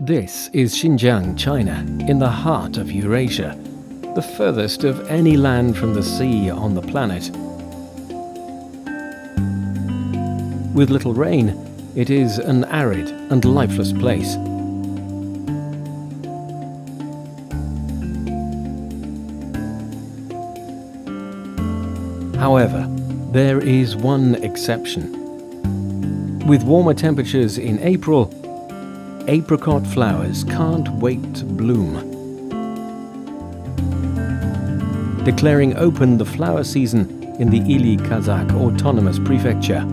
This is Xinjiang, China, in the heart of Eurasia, the furthest of any land from the sea on the planet. With little rain, it is an arid and lifeless place. However, there is one exception. With warmer temperatures in April, apricot flowers can't wait to bloom. Declaring open the flower season in the Ili Kazakh Autonomous Prefecture.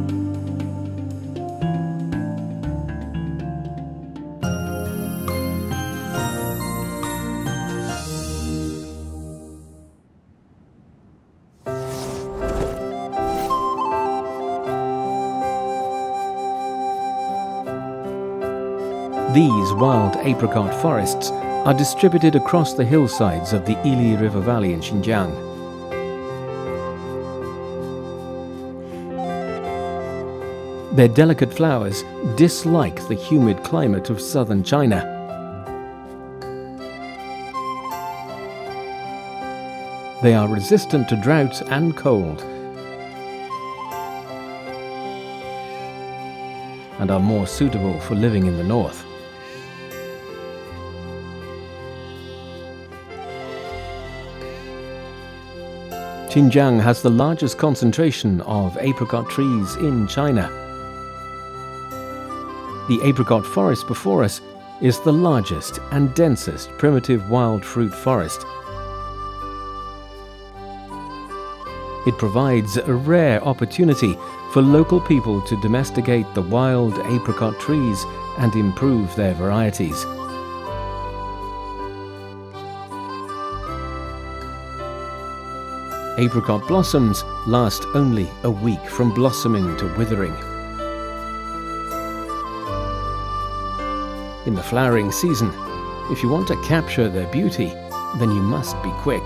These wild apricot forests are distributed across the hillsides of the Ili River Valley in Xinjiang. Their delicate flowers dislike the humid climate of southern China. They are resistant to drought and cold and are more suitable for living in the north. Xinjiang has the largest concentration of apricot trees in China. The apricot forest before us is the largest and densest primitive wild fruit forest. It provides a rare opportunity for local people to domesticate the wild apricot trees and improve their varieties. Apricot blossoms last only a week from blossoming to withering. In the flowering season, if you want to capture their beauty, then you must be quick.